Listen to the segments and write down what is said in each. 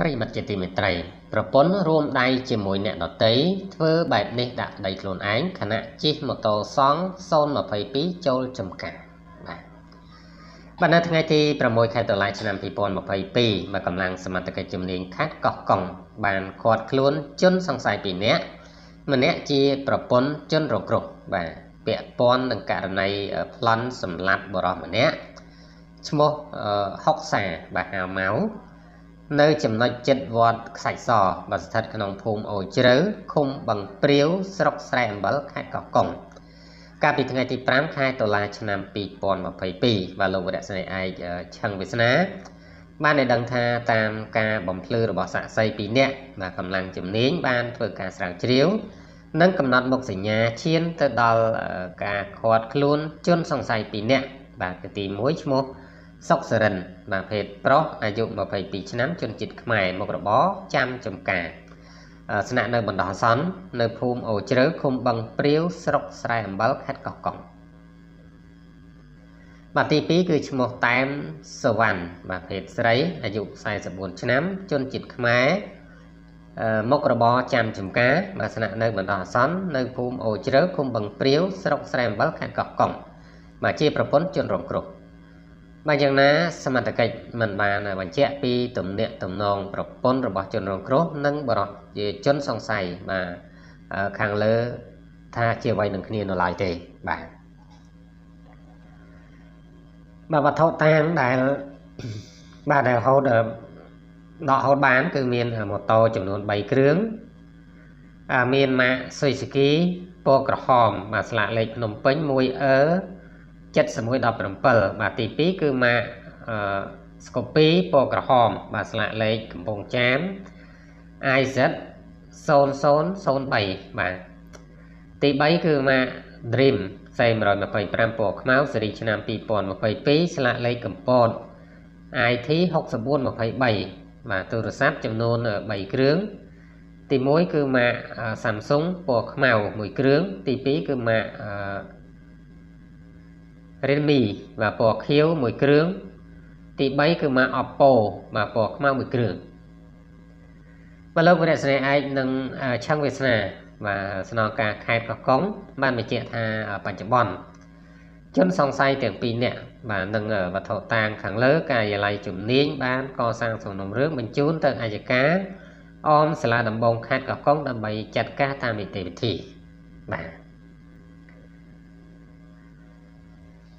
ប្រិមិត្តជាទីមេត្រីប្រពន្ធរួមដៃជាមួយអ្នកដតីធ្វើបែបនេះដាក់ប្តីខ្លួនឯងខណៈជិះម៉ូតូសង់022ចូលចំការបាទបាទនៅថ្ងៃទី6ខែតុលាឆ្នាំ2022មកកម្លាំងសមត្ថកិច្ចជំនាញខេត្តកោះកុងបានឃាត់ខ្លួនជនសង្ស័យ2នាក់ម្នាក់ជាប្រពន្ធជនរងគ្រោះបាទពាក់ព័ន្ធនឹងករណីប្លន់សម្លាប់បរិសម្នាក់ឈ្មោះហុកសាបាទហៅម៉ៅ នៅចំណុចចិត្តវត្តខ្សាច់សបាទស្ថិតក្នុងភូមិអូជ្រៅឃុំបឹងព្រាវស្រុកស្រែអំបិលខេត្តកោះកុងកាលពីថ្ងៃទី5ខែតុលាឆ្នាំ2022បាទលោកវរៈស្នេហ៍ឯកឆឹងវាសនា បានឲ្យដឹងថាតាមការបំភ្លឺរបស់សាក្សី2នាក់បាទកម្លាំងជំនាញបានធ្វើការស្រាវជ្រាវនិងកំណត់មុខសញ្ញាឈានទៅដល់ការឃាត់ខ្លួនជនសង្ស័យ2នាក់បាទទី1ឈ្មោះ សុកសរិនបាទភេទប្រុសអាយុ22ឆ្នាំជនជាតិខ្មែរមុខរបរចាំចំការស្នាក់នៅបណ្ដោះអាសន្ននៅភូមិអូជ្រៅឃុំបឹងព្រាវស្រុកស្រែអំបិលខេត្តកោះកុងបាទទី2គឺឈ្មោះតែមសវណ្ណបាទភេទស្រីអាយុ44ឆ្នាំជនជាតិខ្មែរមុខរបរចាំចំការបាទស្នាក់នៅបណ្ដោះអាសន្ននៅភូមិអូជ្រៅឃុំបឹងព្រាវស្រុកស្រែអំបិលខេត្តកោះកុងបាទជាប្រពន្ធជនរងគ្រោះ បាទយ៉ាងណាសមត្ថកិច្ចមិនបានបញ្ជាក់ពីទំនាក់ទំនងប្រព័ន្ធរបស់ជនរងគ្រោះនិងបរិសុទ្ធជាជនសង្ស័យបាទខាងលើថាជាអ្វីនឹងគ្នានៅឡើយទេបាទបាទវត្ថុតាងដែលបាទដែលហូតដកហូតបានគឺមានម៉ូតូចំនួន3គ្រឿងមានម៉ាក Suzuki ពណ៌ក្រហមបាទស្លាកលេខភ្នំពេញ 1E 7117បាទទី2គឺម៉ាកអឺស្កូពីពណ៌ក្រហម បាទស្លាកលេខកំពង់ចាម IZ 0003បាទទី3គឺម៉ាក Dream 125ពណ៌ខ្មៅស៊េរីឆ្នាំ2022ស្លាកលេខកម្ពុជា IT 6423បាទទូរស័ព្ទចំនួន3គ្រឿងទី1គឺម៉ាក Samsung ពណ៌ខ្មៅ1គ្រឿងទី2គឺម៉ាក Redmi បាទពណ៌ខៀវមួយគ្រឿងទី3គឺម៉ាក Oppo បាទពណ៌ខ្មៅមួយគ្រឿងបាទលោកវិរៈស្នេហ៍ឯកនិងឆឹងវាសនាបាទស្នងការខេត្តកោះកុងបានបញ្ជាក់ថាបច្ចុប្បន្នជនសង្ស័យទាំងពីរនាក់បាទនឹងវត្ថុតាងខាងលើការិយាល័យជំនាញបានកសាងសំណុំរឿងបញ្ជូនទៅអัยការអមសាលាដំបងខេត្តកោះកុងដើម្បីចាត់ការតាមនីតិវិធីបាទ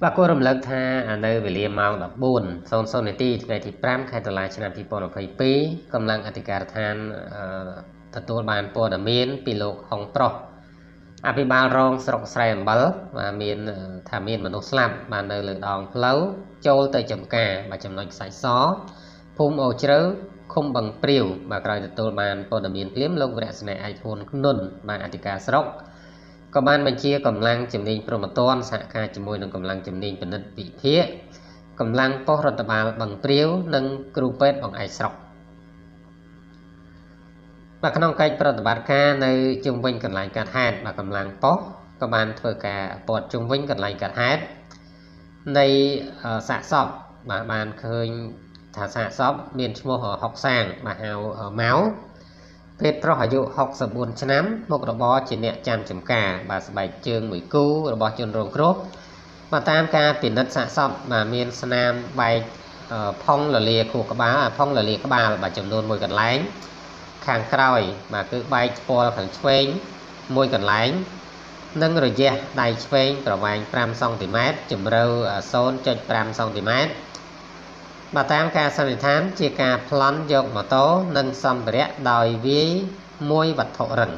បាទគួររំលឹកថានៅវេលាម៉ោង14:00នាទីថ្ងៃទី5ខែតុលាឆ្នាំ2022កម្លាំងអធិការដ្ឋានទទួលបានព័ត៌មានពីលោកហុងប្រុសអភិបាលរងស្រុកស្រែអំបិលបាទមានថាមានមនុស្សស្លាប់បាននៅលើដងផ្លូវចូលទៅចំការបាទចំណុចខ្សាច់សភូមិអូជ្រៅឃុំបឹងព្រាវបាទក្រោយទទួលបានព័ត៌មានភ្លាមលោកវរៈស្នេហ៍ឯកហ៊ុនខ្នុនបាទអធិការស្រុក ក៏បានបញ្ជាកម្លាំងជំនាញព្រមត្តនសហការជាមួយនឹងកម្លាំងជំនាញពិនិត្យវិភាគកម្លាំងប៉ុស្តិ៍រដ្ឋបាលបឹងព្រាវនិងគ្រូពេទ្យបង្អែកស្រុកបាទក្នុងកិច្ចប្រតិបត្តិការនៅជុំវិញកន្លែងកាត់ហេតុបាទកម្លាំងប៉ុស្តិ៍ក៏បានធ្វើការពាត់ជុំវិញកន្លែងកាត់ហេតុនៃសាកសពបាទបានឃើញថាសាកសពមានឈ្មោះហុកសាងបាទហៅម៉ៅ ភេទប្រុសអាយុ64ឆ្នាំមុខរបរជាអ្នកចាំចំការបាទស្បែកជើងមួយគូរបស់ជនរងគ្រោះបាទតាមការពិនិត្យសាកសពបាទមានស្នាមបែកផុងលលាខួរក្បាលផុងលលាក្បាលបាទចំនួនមួយកន្លែង ខាងក្រោយបាទគឺបែកស្ពាល់ខាងឆ្វេងមួយកន្លែង និងរយៈដៃឆ្វេងប្រវែង5សង់ទីម៉ែត្រជម្រៅ0.5សង់ទីម៉ែត្រ បាទតាមការសន្និដ្ឋានជាការប្លន់យកម៉ូតូនិងសម្ភារៈដោយវាយមួយវត្ថុរឹង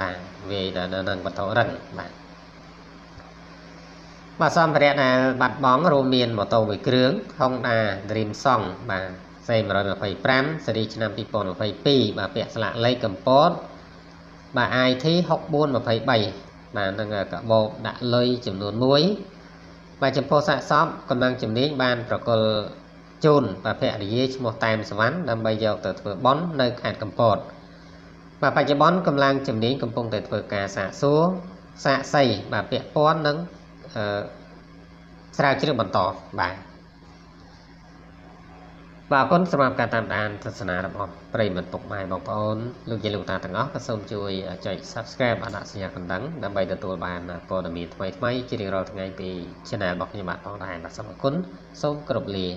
បាទវាយដល់នឹងវត្ថុរឹងបាទបាទសម្ភារៈដែលបាត់បង់រួមមានម៉ូតូមួយគ្រឿង Honda Dream Song បាទសេ125ស៊េរីឆ្នាំ2022បាទពាក់ស្លាកលេខកម្ពុជាបាទ IT 6423បាទនឹងកាបូបដាក់លុយចំនួន1បាទចំពោះសាកសពកម្លាំងជំនាញបានប្រកល់ ជូនបាទភរិយាឈ្មោះតែមសវណ្ណដើម្បីយកទៅធ្វើបន់នៅខេត្តកំពតបាទបច្ចុប្បន្នកម្លាំងជំនាញកំពុងតែធ្វើការសាកសួរសាកសីបាទពាក់ព័ន្ធនឹងអឺស្រាវជ្រាវបន្តបាទបាទអរគុណសម្រាប់ការតាមដានទស្សនារបស់ប្រិយមិត្តពុកម៉ែបងប្អូនលោកយាយលោកតាទាំងអស់ក៏សូមជួយចុច Subscribe អដាក់សញ្ញាកណ្ដឹងដើម្បីទទួលបានព័ត៌មានថ្មីៗជារៀងរាល់ថ្ងៃពី Channel របស់ខ្ញុំបាទផងដែរបាទសូមអរគុណសូមគោរពលា